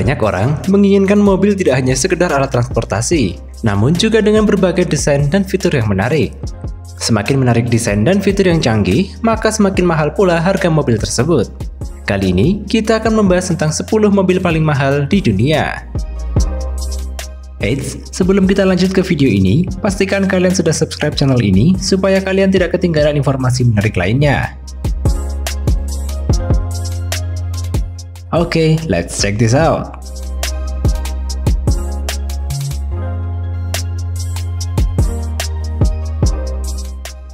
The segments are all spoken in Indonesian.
Banyak orang menginginkan mobil tidak hanya sekedar alat transportasi, namun juga dengan berbagai desain dan fitur yang menarik. Semakin menarik desain dan fitur yang canggih, maka semakin mahal pula harga mobil tersebut. Kali ini, kita akan membahas tentang 10 mobil paling mahal di dunia. Eits, sebelum kita lanjut ke video ini, pastikan kalian sudah subscribe channel ini supaya kalian tidak ketinggalan informasi menarik lainnya. Okay, let's check this out.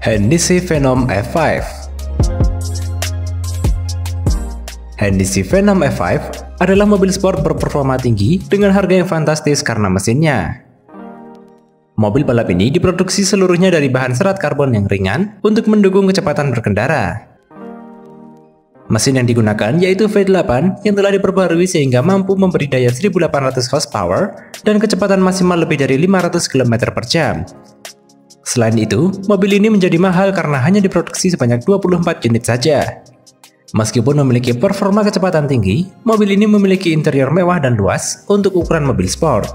Hennessy Venom F5 Hennessy Venom F5 adalah mobil sport berperforma tinggi dengan harga yang fantastis karena mesinnya. Mobil balap ini diproduksi seluruhnya dari bahan serat karbon yang ringan untuk mendukung kecepatan berkendara. Mesin yang digunakan yaitu V8 yang telah diperbarui sehingga mampu memberi daya 1800 horsepower dan kecepatan maksimal lebih dari 500 km per jam. Selain itu, mobil ini menjadi mahal karena hanya diproduksi sebanyak 24 unit saja. Meskipun memiliki performa kecepatan tinggi, mobil ini memiliki interior mewah dan luas untuk ukuran mobil sport.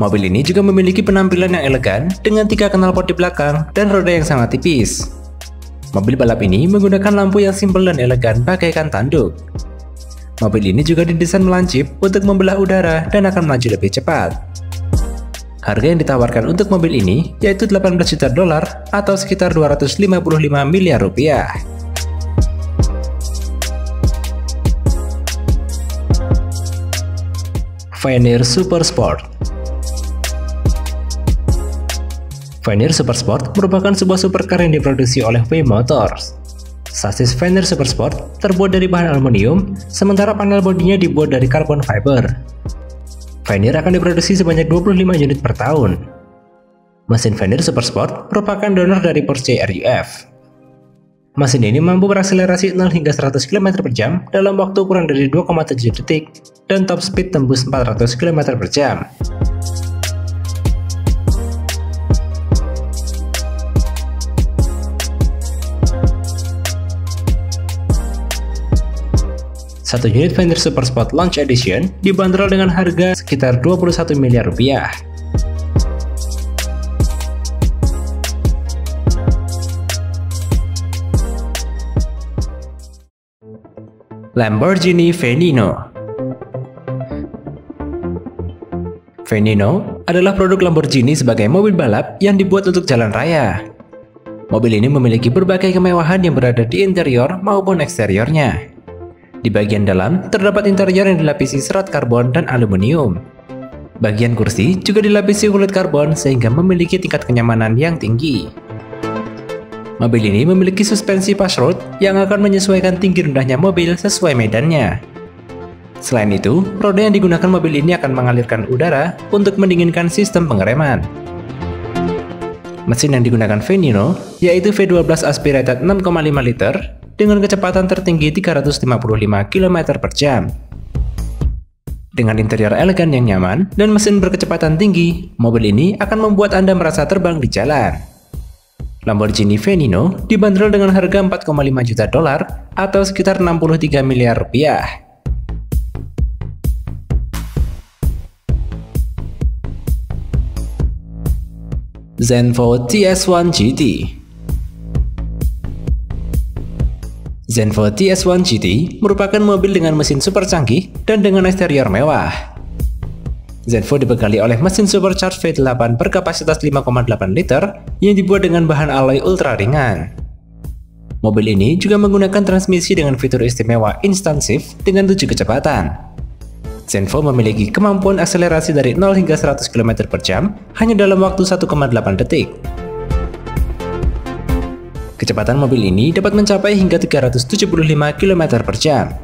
Mobil ini juga memiliki penampilan yang elegan dengan tiga knalpot di belakang dan roda yang sangat tipis. Mobil balap ini menggunakan lampu yang simpel dan elegan bagaikan tanduk. Mobil ini juga didesain melancip untuk membelah udara dan akan melaju lebih cepat. Harga yang ditawarkan untuk mobil ini yaitu 18 juta dolar atau sekitar 255 miliar rupiah. Pioneer Super Sport Veneer Supersport merupakan sebuah supercar yang diproduksi oleh W Motors. Sasis Veneer Supersport terbuat dari bahan aluminium, sementara panel bodinya dibuat dari carbon fiber. Veneer akan diproduksi sebanyak 25 unit per tahun. Mesin Veneer Supersport merupakan donor dari Porsche RUF. Mesin ini mampu berakselerasi 0 hingga 100 km per jam dalam waktu kurang dari 2,7 detik dan top speed tembus 400 km per jam. Satu unit Fender Super Sport Launch Edition dibanderol dengan harga sekitar 21 miliar rupiah. Lamborghini Veneno Veneno adalah produk Lamborghini sebagai mobil balap yang dibuat untuk jalan raya. Mobil ini memiliki berbagai kemewahan yang berada di interior maupun eksteriornya. Di bagian dalam, terdapat interior yang dilapisi serat karbon dan aluminium. Bagian kursi juga dilapisi kulit karbon sehingga memiliki tingkat kenyamanan yang tinggi. Mobil ini memiliki suspensi pass road yang akan menyesuaikan tinggi rendahnya mobil sesuai medannya. Selain itu, roda yang digunakan mobil ini akan mengalirkan udara untuk mendinginkan sistem pengereman. Mesin yang digunakan Venino yaitu V12 aspirated 6,5 liter dengan kecepatan tertinggi 355 km per jam. Dengan interior elegan yang nyaman dan mesin berkecepatan tinggi, mobil ini akan membuat Anda merasa terbang di jalan. Lamborghini Veneno dibanderol dengan harga 4,5 juta dolar atau sekitar 63 miliar rupiah. Zenvo TS1 GT Zenvo TS1 GT merupakan mobil dengan mesin super canggih dan dengan eksterior mewah. Zenvo dibekali oleh mesin supercharged V8 berkapasitas 5,8 liter yang dibuat dengan bahan alloy ultra ringan. Mobil ini juga menggunakan transmisi dengan fitur istimewa Instant Shift dengan 7 kecepatan. Zenvo memiliki kemampuan akselerasi dari 0 hingga 100 km per jam hanya dalam waktu 1,8 detik. Kecepatan mobil ini dapat mencapai hingga 375 km per jam.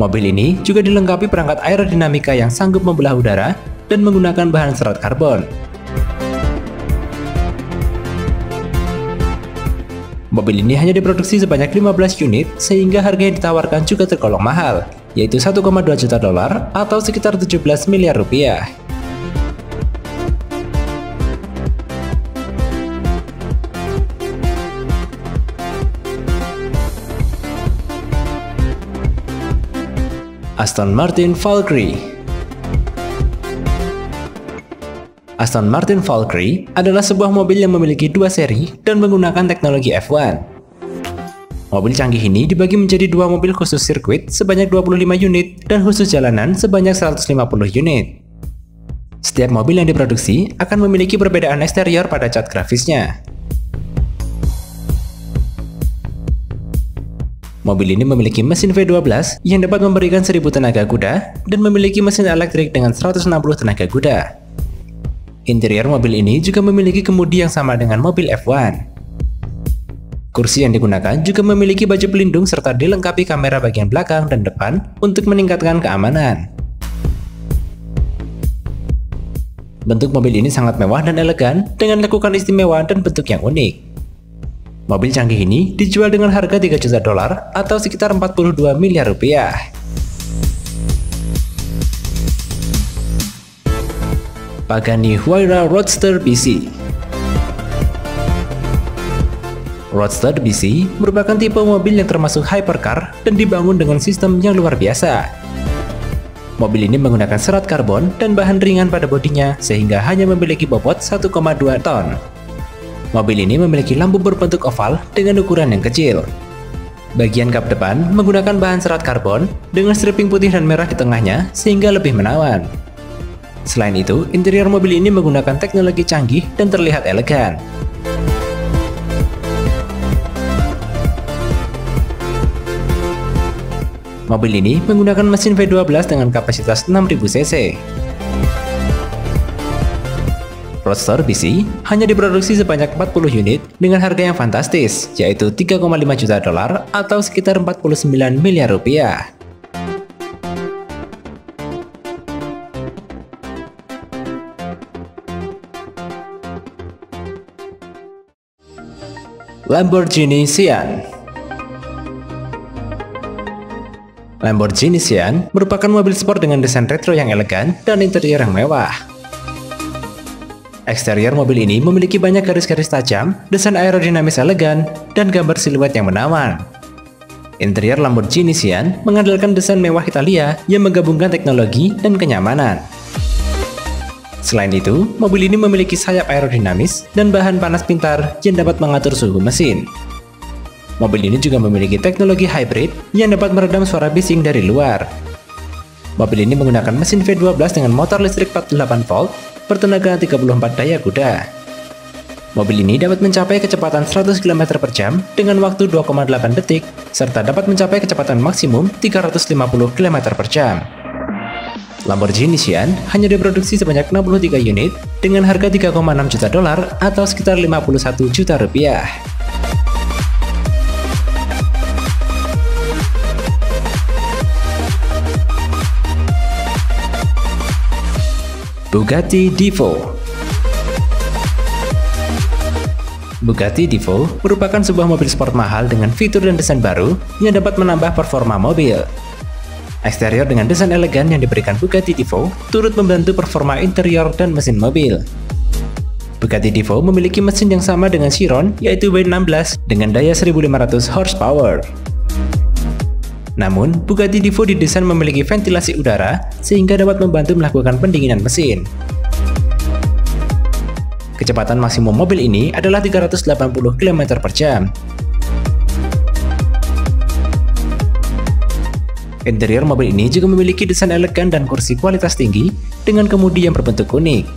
Mobil ini juga dilengkapi perangkat aerodinamika yang sanggup membelah udara dan menggunakan bahan serat karbon. Mobil ini hanya diproduksi sebanyak 15 unit sehingga harga yang ditawarkan juga tergolong mahal, yaitu 1,2 juta dolar atau sekitar 17 miliar rupiah. Aston Martin Valkyrie Aston Martin Valkyrie adalah sebuah mobil yang memiliki dua seri dan menggunakan teknologi F1. Mobil canggih ini dibagi menjadi dua mobil khusus sirkuit sebanyak 25 unit dan khusus jalanan sebanyak 150 unit. Setiap mobil yang diproduksi akan memiliki perbedaan eksterior pada cat grafisnya. Mobil ini memiliki mesin V12 yang dapat memberikan 1000 tenaga kuda dan memiliki mesin elektrik dengan 160 tenaga kuda. Interior mobil ini juga memiliki kemudi yang sama dengan mobil F1. Kursi yang digunakan juga memiliki baju pelindung serta dilengkapi kamera bagian belakang dan depan untuk meningkatkan keamanan. Bentuk mobil ini sangat mewah dan elegan dengan lekukan istimewa dan bentuk yang unik. Mobil canggih ini dijual dengan harga 3 juta dolar atau sekitar 42 miliar rupiah. Pagani Huayra Roadster BC Roadster BC merupakan tipe mobil yang termasuk hypercar dan dibangun dengan sistem yang luar biasa. Mobil ini menggunakan serat karbon dan bahan ringan pada bodinya sehingga hanya memiliki bobot 1,2 ton. Mobil ini memiliki lampu berbentuk oval dengan ukuran yang kecil. Bagian kap depan menggunakan bahan serat karbon dengan stripping putih dan merah di tengahnya sehingga lebih menawan. Selain itu, interior mobil ini menggunakan teknologi canggih dan terlihat elegan. Mobil ini menggunakan mesin V12 dengan kapasitas 6000 cc. Roadster BC hanya diproduksi sebanyak 40 unit dengan harga yang fantastis, yaitu 3,5 juta dolar atau sekitar 49 miliar rupiah. Lamborghini Sian Lamborghini Sian merupakan mobil sport dengan desain retro yang elegan dan interior yang mewah. Eksterior mobil ini memiliki banyak garis-garis tajam, desain aerodinamis elegan, dan gambar siluet yang menawan. Interior Lamborghini Sian mengandalkan desain mewah Italia yang menggabungkan teknologi dan kenyamanan. Selain itu, mobil ini memiliki sayap aerodinamis dan bahan panas pintar yang dapat mengatur suhu mesin. Mobil ini juga memiliki teknologi hybrid yang dapat meredam suara bising dari luar. Mobil ini menggunakan mesin V12 dengan motor listrik 48 volt bertenaga 34 daya kuda. Mobil ini dapat mencapai kecepatan 100 km per jam dengan waktu 2,8 detik, serta dapat mencapai kecepatan maksimum 350 km per jam. Lamborghini Sian hanya diproduksi sebanyak 63 unit dengan harga 3,6 juta dolar atau sekitar 51 juta rupiah. Bugatti Divo Bugatti Divo merupakan sebuah mobil sport mahal dengan fitur dan desain baru yang dapat menambah performa mobil. Eksterior dengan desain elegan yang diberikan Bugatti Divo turut membantu performa interior dan mesin mobil. Bugatti Divo memiliki mesin yang sama dengan Chiron yaitu W16 dengan daya 1500 horsepower. Namun, Bugatti Divo didesain memiliki ventilasi udara sehingga dapat membantu melakukan pendinginan mesin. Kecepatan maksimum mobil ini adalah 380 km per jam. Interior mobil ini juga memiliki desain elegan dan kursi kualitas tinggi dengan kemudi yang berbentuk unik.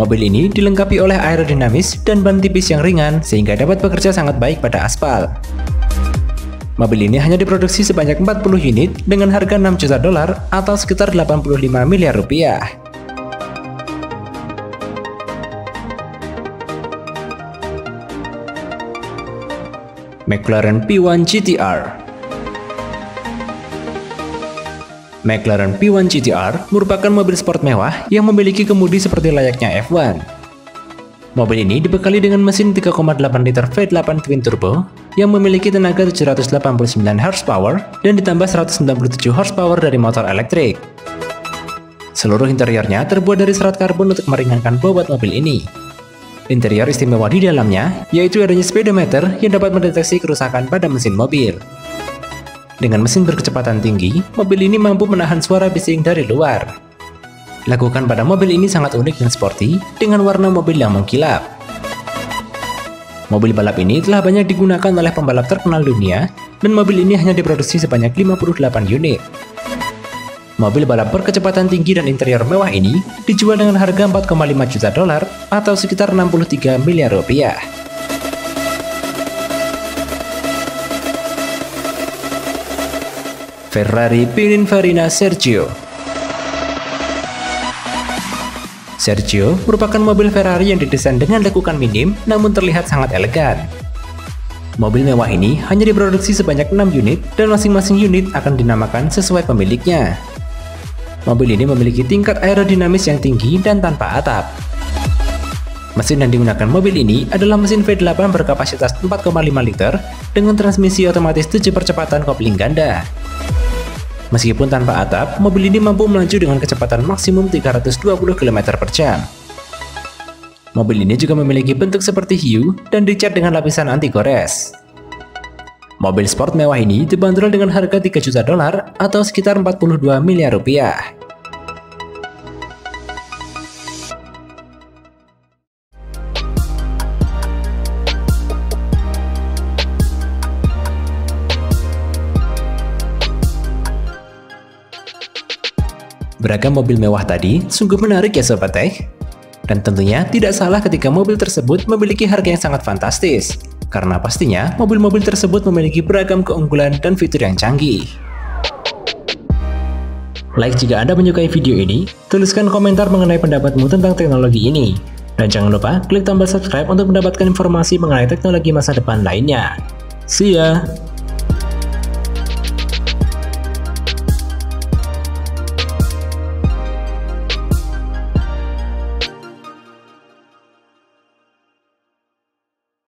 Mobil ini dilengkapi oleh aerodinamis dan ban tipis yang ringan sehingga dapat bekerja sangat baik pada aspal. Mobil ini hanya diproduksi sebanyak 40 unit dengan harga 6 juta dolar atau sekitar 85 miliar rupiah. McLaren P1 GTR McLaren P1 GTR merupakan mobil sport mewah yang memiliki kemudi seperti layaknya F1. Mobil ini dibekali dengan mesin 3,8 liter V8 twin turbo yang memiliki tenaga 789 horsepower dan ditambah 197 horsepower dari motor elektrik. Seluruh interiornya terbuat dari serat karbon untuk meringankan bobot mobil ini. Interior istimewa di dalamnya yaitu adanya speedometer yang dapat mendeteksi kerusakan pada mesin mobil. Dengan mesin berkecepatan tinggi, mobil ini mampu menahan suara bising dari luar. Lakukan pada mobil ini sangat unik dan sporty dengan warna mobil yang mengkilap. Mobil balap ini telah banyak digunakan oleh pembalap terkenal dunia dan mobil ini hanya diproduksi sebanyak 58 unit. Mobil balap berkecepatan tinggi dan interior mewah ini dijual dengan harga 4,5 juta dolar atau sekitar 63 miliar rupiah. Ferrari Pininfarina Sergio Sergio merupakan mobil Ferrari yang didesain dengan lekukan minim namun terlihat sangat elegan. Mobil mewah ini hanya diproduksi sebanyak 6 unit dan masing-masing unit akan dinamakan sesuai pemiliknya. Mobil ini memiliki tingkat aerodinamis yang tinggi dan tanpa atap. Mesin yang digunakan mobil ini adalah mesin V8 berkapasitas 4,5 liter dengan transmisi otomatis 7 percepatan kopling ganda. Meskipun tanpa atap, mobil ini mampu melaju dengan kecepatan maksimum 320 km per jam. Mobil ini juga memiliki bentuk seperti hiu dan dicat dengan lapisan anti gores. Mobil sport mewah ini dibanderol dengan harga 3 juta dolar atau sekitar 42 miliar rupiah. Beragam mobil mewah tadi sungguh menarik ya Sobat Tech. Dan tentunya tidak salah ketika mobil tersebut memiliki harga yang sangat fantastis. Karena pastinya mobil-mobil tersebut memiliki beragam keunggulan dan fitur yang canggih. Like jika Anda menyukai video ini, tuliskan komentar mengenai pendapatmu tentang teknologi ini. Dan jangan lupa klik tombol subscribe untuk mendapatkan informasi mengenai teknologi masa depan lainnya. See ya!